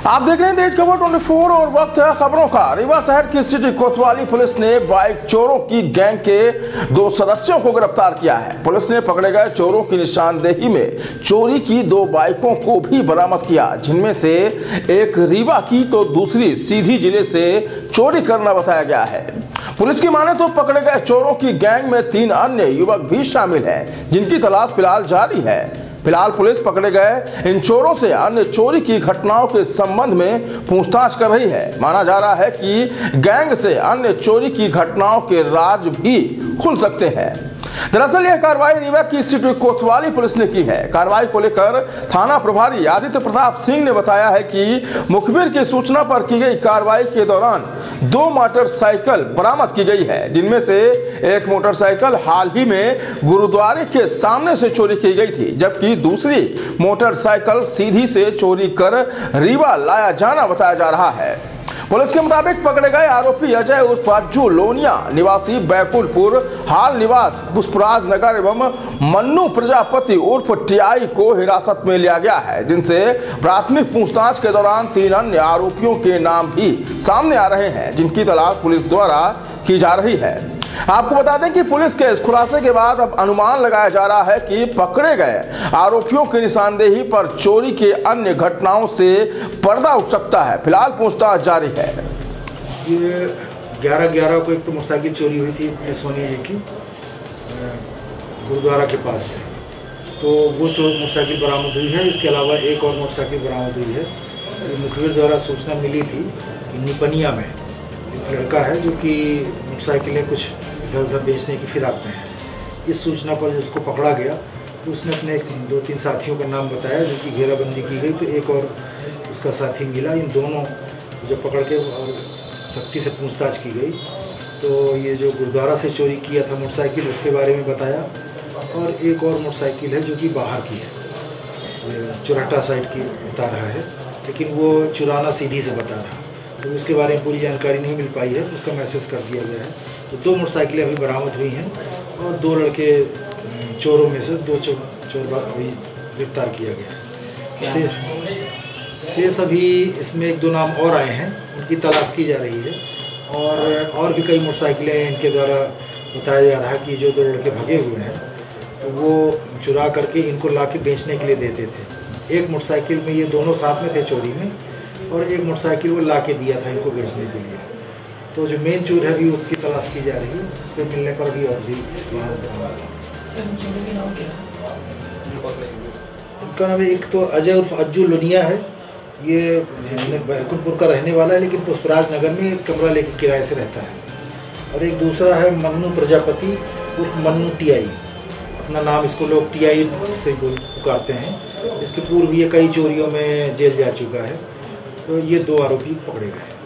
आप देख रहे हैं तेज खबर 24 और वक्त है खबरों का। रीवा शहर की सिटी कोतवाली पुलिस ने बाइक चोरों की गैंग के दो सदस्यों को गिरफ़्तार किया है। पुलिस ने पकड़े गए चोरों की निशानदेही में चोरी की दो बाइकों को भी बरामद किया, जिनमें से एक रीवा की तो दूसरी सीधी ज़िले से चोरी करना बताया गया है। पुलिस की माने तो पकड़े गए चोरों की गैंग में तीन अन्य युवक भी शामिल हैं, जिनकी तलाश फ़िलहाल जारी है। फ़िलहाल पुलिस पकड़े गए। इन चोरों से अन्य चोरी की घटनाओं के संबंध में पूछताछ कर रही है। माना जा रहा है कि गैंग से अन्य चोरी की घटनाओं के राज भी खुल सकते हैं। दरअसल यह कार्रवाई रीवा की स्थित कोतवाली पुलिस ने की है। कार्रवाई को लेकर थाना प्रभारी आदित्य प्रताप सिंह ने बताया है कि मुखबिर की सूचना पर की गई कार्रवाई के दौरान दो मोटरसाइकिल बरामद की गई है। जिनमें से एक मोटरसाइकिल हाल ही में गुरुद्वारे के सामने से चोरी की गई थी, जबकि दूसरी मोटरसाइकिल सीधी से चोरी कर रीवा लाया जाना बताया जा रहा है। पुलिस के मुताबिक पकड़े गए आरोपी अजय उर्फ़ लोनिया निवासी बैकुलपुर, हाल निवास पुष्पराज नगर एवं मन्नू प्रजापति उर्फ़ टीआई को हिरासत में लिया गया है, जिनसे प्राथमिक पूछताछ के दौरान तीन अन्य आरोपियों के नाम भी सामने आ रहे हैं, जिनकी तलाश पुलिस द्वारा की जा रही है। आपको बता दें कि पुलिस के इस खुलासे के बाद अब अनुमान लगाया जा रहा है कि पकड़े गए आरोपियों की निशानदेही पर चोरी के अन्य घटनाओं से पर्दा उठ सकता है। फ़िलहाल पूछताछ जारी है। ये ग्यारह ग्यारह को एक तो मोटरसाइकिल चोरी हुई थी, अपने सोनी जी की गुरुद्वारा के पास से। तो वो तो मोटरसाइकिल बरामद हुई है, इसके अलावा एक और मोटरसाइकिल बरामद हुई है। मुखबिर द्वारा सूचना मिली थी निपनिया में एक लड़का है जो कि मोटरसाइकिलें कुछ इधर उधर बेचने की फिराक में है। इस सूचना पर उसको पकड़ा गया। तो उसने अपने दो तीन साथियों का नाम बताया जो कि घेराबंदी की गई। तो एक और उसका साथी मिला। इन दोनों जब पकड़ के और सख्ती से पूछताछ की गई तो ये जो गुरुद्वारा से चोरी किया था मोटरसाइकिल, उसके बारे में बताया। और एक और मोटरसाइकिल है जो कि बाहर की है। चुरहटा साइड की बता रहा है। लेकिन वो चुराना सीढ़ी से बता रहा तो उसके बारे में पूरी जानकारी नहीं मिल पाई है तो उसका मैसेज कर दिया गया है। तो दो मोटरसाइकिलें अभी बरामद हुई हैं और दो लड़के चोरों में से दो चोर चोर अभी गिरफ़्तार किया गया है। शेष अभी इसमें एक दो नाम और आए हैं उनकी तलाश की जा रही है। और और भी कई मोटरसाइकिलें इनके द्वारा बताया जा रहा है कि जो दो लड़के भगे हुए हैं तो वो चुरा करके इनको ला के बेचने के लिए देते थे। एक मोटरसाइकिल में ये दोनों साथ में थे चोरी में और एक मोटरसाइकिल वो ला के दिया था इनको बेचने के लिए। तो जो मेन चोर है अभी उसकी तलाश की जा रही है। उसके मिलने पर भी और भी उनका नाम एक तो अजय उर्फ़ अज्जू लोनिया है। ये बैकुलपुर का रहने वाला है, लेकिन पुष्पराज नगर में एक कमरा लेकर किराए से रहता है। और एक दूसरा है मन्नू प्रजापति उर्फ़ मन्नू टीआई। अपना नाम इसको लोग टीआई से पुकारते हैं। इसके पूर्व ये कई चोरियों में जेल जा चुका है। तो ये दो आरोपी पकड़े गए।